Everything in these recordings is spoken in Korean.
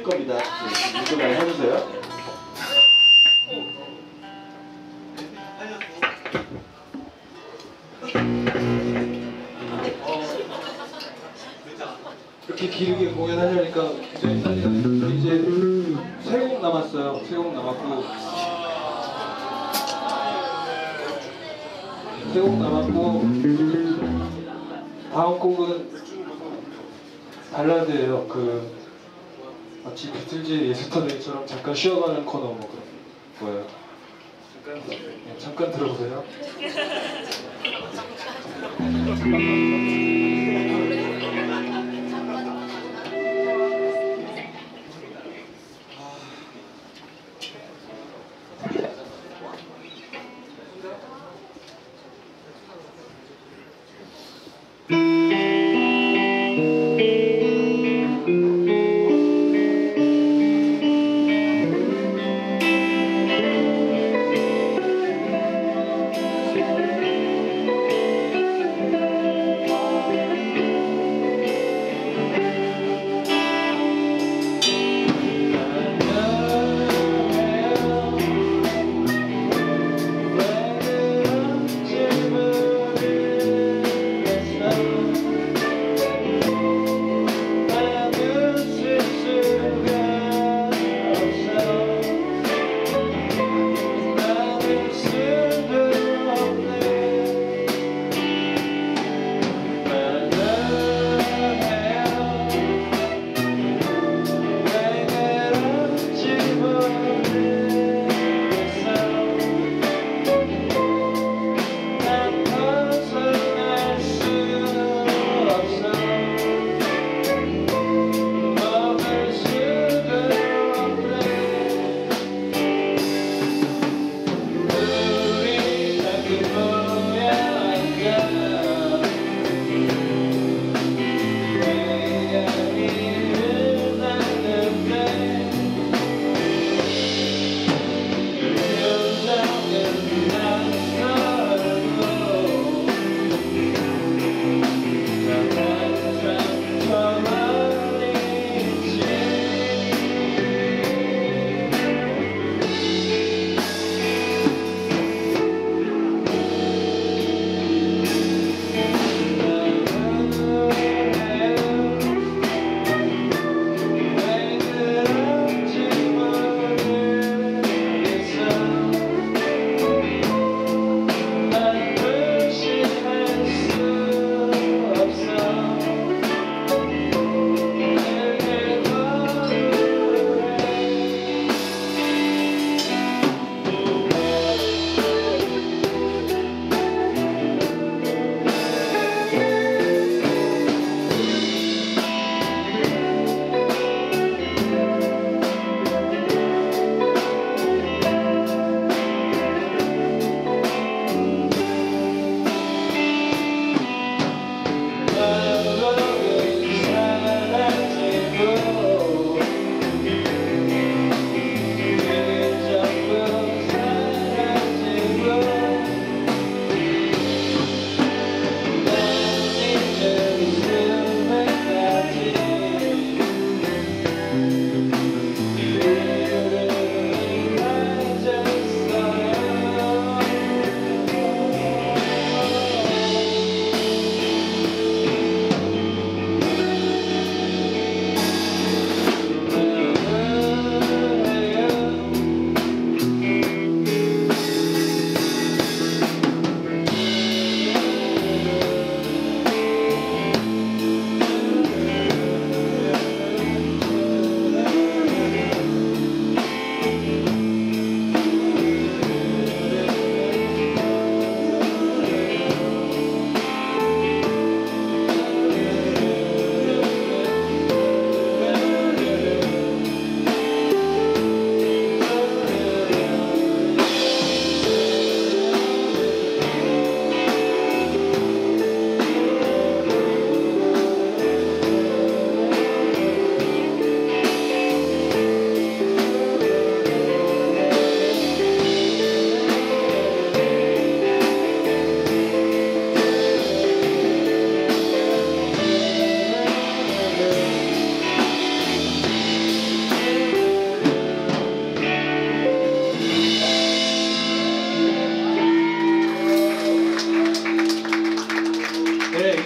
겁니다. 이거 많이 해주세요. 이렇게 길게 공연하려니까 굉장히 가네요. 이제 세 곡 남았어요. 세 곡 남았고 세 곡 남았고 다음 곡은 발라드예요. 그 마치 비틀즈 Yesterday처럼 잠깐 쉬어가는 코너 뭐 그런 거예요. 네, 잠깐 들어보세요.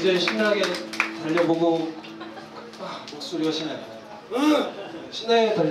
이제 신나게 달려보고 아, 목소리가 신나요. 신나게 달려.